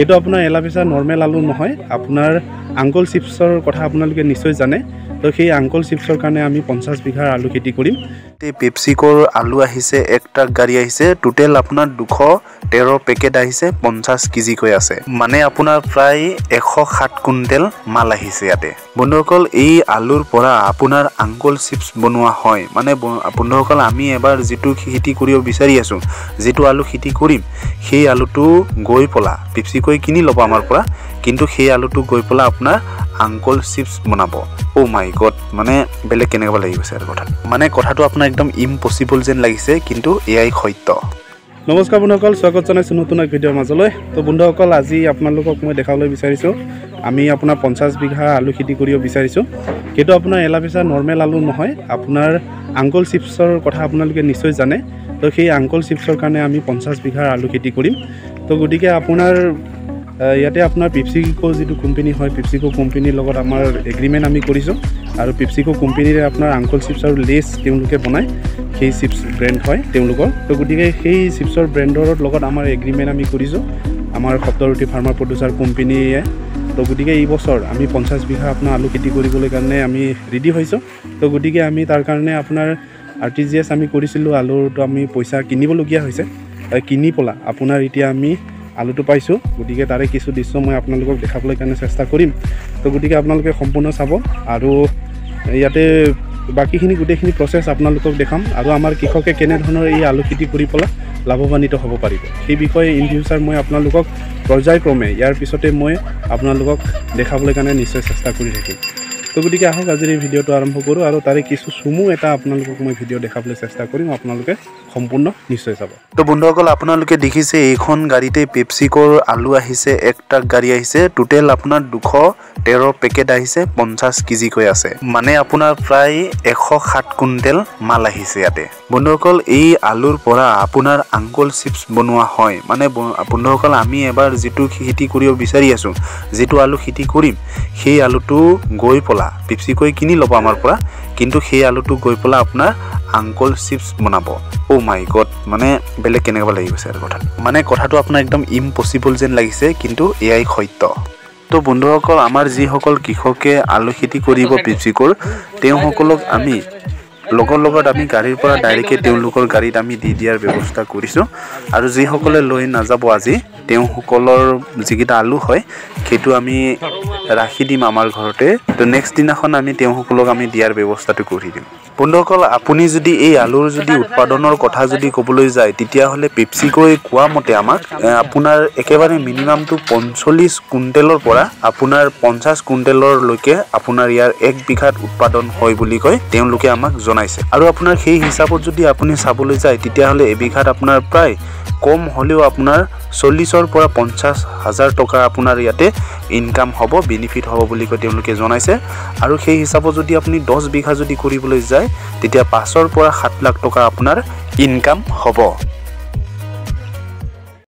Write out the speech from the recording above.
এইটো আপোনাৰ এলাপিচা নৰ্মেল আলু নহয়। আপোনাৰ আংকল চিপছৰ কথা আপোনালোকে নিশ্চয় জানে। তো সেই আংকল চিপছৰ কাৰণে আমি পঞ্চাছ বিঘাৰ আলু খেতি কৰিম। পেপচিকৰ আলু আহিছে এক ট্ৰাক গাড়ী আহিছে। টোটেল আপোনাৰ দুশ তেৰ পেকেট আহিছে পঞ্চাছ কেজিকৈ আছে। মানে আপোনাৰ প্ৰায় এশ সাত কুইণ্টেল মাল আহিছে ইয়াতে। বন্ধুসকল এই আলুৰ পৰা আপোনাৰ আংকল চিপছ বনোৱা হয়। মানে বন্ধুসকল আমি এবাৰ যিটো খেতি কৰিব বিচাৰি আছোঁ যিটো আলু খেতি কৰিম সেই আলুটো গৈ পেলা পেপচিকৈ কিনি ল'ব আমাৰ পৰা কিন্তু সেই আলুটো গৈ পেলাই আপোনাৰ আংকল চিপছ বনাব। অ' মাই গড মানে বেলেগ কেনেকুৱা লাগি গৈছে আৰু কথাটো মানে কথাটো আপোনাৰ একদম ইম্পচিবল যেন লাগিছে কিন্তু এয়াই সত্য। নমস্কাৰ বন্ধুসকল স্বাগত জনাইছোঁ নতুন এক ভিডিঅ'ৰ মাজলৈ। তো বন্ধুসকল আজি আপোনালোকক মই দেখাবলৈ বিচাৰিছোঁ আমি আপোনাৰ পঞ্চাছ বিঘা আলু খেতি কৰিব বিচাৰিছোঁ। সেইটো আপোনাৰ এলাপিচা নৰ্মেল আলু নহয়। আপোনাৰ আংকল চিপছৰ কথা আপোনালোকে নিশ্চয় জানে। তো সেই আংকল চিপছৰ কাৰণে আমি পঞ্চাছ বিঘাৰ আলু খেতি কৰিম। তো গতিকে আপোনাৰ ইয়াতে আপোনাৰ পিপচিকো যিটো কোম্পেনী হয় পিপচিকো কোম্পেনীৰ লগত আমাৰ এগ্ৰিমেণ্ট আমি কৰিছোঁ। আৰু পিপচিকো কোম্পেনীৰে আপোনাৰ আংকল চিপছ আৰু লেছ তেওঁলোকে বনায়। সেই চিপছ ব্ৰেণ্ড হয় তেওঁলোকৰ। তো গতিকে সেই চিপছৰ ব্ৰেণ্ডৰ লগত আমাৰ এগ্ৰিমেণ্ট আমি কৰিছোঁ। আমাৰ সপ্তৰুটি ফাৰ্মাৰ প্ৰডিউচাৰ কোম্পেনীয়ে তো গতিকে এই বছৰ আমি পঞ্চাছ বিঘা আপোনাৰ আলু খেতি কৰিবলৈ কাৰণে আমি ৰেডি হৈছোঁ। তো গতিকে আমি তাৰ কাৰণে আপোনাৰ আৰ টি জি এছ আমি কৰিছিলোঁ আলুটো আমি পইচা কিনিবলগীয়া হৈছে। কিনি পেলা আপোনাৰ এতিয়া আমি আলুটো পাইছোঁ। গতিকে তাৰে কিছু দৃশ্য মই আপোনালোকক দেখাবলৈ কাৰণে চেষ্টা কৰিম। তো গতিকে আপোনালোকে সম্পূৰ্ণ চাব আৰু ইয়াতে বাকীখিনি গোটেইখিনি প্ৰচেছ আপোনালোকক দেখাম আৰু আমাৰ কৃষকে কেনেধৰণৰ এই আলু খেতি কৰি পেলাই লাভৱান্বিত হ'ব পাৰিব। সেই বিষয়ে ইন ফিউচাৰ মই আপোনালোকক পৰ্যায়ক্ৰমে ইয়াৰ পিছতে মই আপোনালোকক দেখাবলৈ কাৰণে নিশ্চয় চেষ্টা কৰি থাকিম। তো গতিকে আহক আজিৰ এই ভিডিঅ'টো আৰম্ভ কৰোঁ আৰু তাৰে কিছু চুমু এটা আপোনালোকক মই ভিডিঅ' দেখাবলৈ চেষ্টা কৰিম আপোনালোকে সম্পূৰ্ণ নিশ্চয় চাব। তো বন্ধুসকল আপোনালোকে দেখিছে এইখন গাড়ীতে পেপচিকৰ আলু আহিছে এক ট্ৰাক গাড়ী আহিছে টোটেল আপোনাৰ দুশ তেৰ পেকেট আহিছে পঞ্চাছ কেজিকৈ আছে। মানে আপোনাৰ প্ৰায় এশ সাত কুইণ্টেল মাল আহিছে ইয়াতে। বন্ধুসকল এই আলুৰ পৰা আপোনাৰ আংকল চিপছ বনোৱা হয়। মানে বন্ধুসকল আমি এবাৰ যিটো খেতি কৰিব বিচাৰি আছোঁ যিটো আলু খেতি কৰিম সেই আলুটো গৈ পেলা। পেপচিকৈ কিনি ল'ব আমাৰ পৰা। কিন্তু সেই আলুটো গৈ পেলাই আপোনাৰ আংকল চিপছ বনাব। অ' মাই গড মানে বেলেগ কেনেকুৱা লাগি গৈছে আৰু কথাটো। মানে কথাটো আপোনাৰ একদম ইম্পচিবল যেন লাগিছে কিন্তু এয়াই সত্য। তো বন্ধুসকল আমাৰ যিসকল কৃষকে আলু খেতি কৰিব পেপচিকৰ তেওঁসকলক আমি লগৰ লগত আমি গাড়ীৰ পৰা ডাইৰেক্টে তেওঁলোকৰ গাড়ীত আমি দি দিয়াৰ ব্যৱস্থা কৰিছোঁ। আৰু যিসকলে লৈ নাযাব আজি তেওঁসকলৰ যিকেইটা আলু হয় সেইটো আমি ৰাখি দিম আমাৰ ঘৰতে। তো নেক্সট দিনাখন আমি তেওঁসকলক আমি দিয়াৰ ব্যৱস্থাটো কৰি দিম। বন্ধুসকল আপুনি যদি এই আলুৰ যদি উৎপাদনৰ কথা যদি ক'বলৈ যায় তেতিয়াহ'লে পেপচিকৈ কোৱা মতে আমাক আপোনাৰ একেবাৰে মিনিমামটো পঞ্চল্লিছ কুইণ্টেলৰ পৰা আপোনাৰ পঞ্চাছ কুইণ্টেলৰলৈকে আপোনাৰ ইয়াৰ এক বিঘাত উৎপাদন হয় বুলি কয় তেওঁলোকে আমাক জনাইছে। আৰু আপোনাৰ সেই হিচাপত যদি আপুনি চাবলৈ যায় তেতিয়াহ'লে এবিঘাত আপোনাৰ প্ৰায় কম হ'লেও আপোনাৰ চল্লিছৰ পৰা পঞ্চাছ হাজাৰ টকা আপোনাৰ ইয়াতে ইনকাম হ'ব বেনিফিট হ'ব বুলি কৈ তেওঁলোকে জনাইছে। আৰু সেই হিচাপত যদি আপুনি দহ বিঘা যদি কৰিবলৈ যায় তেতিয়া পাঁচৰ পৰা সাত লাখ টকা আপোনাৰ ইনকাম হ'ব।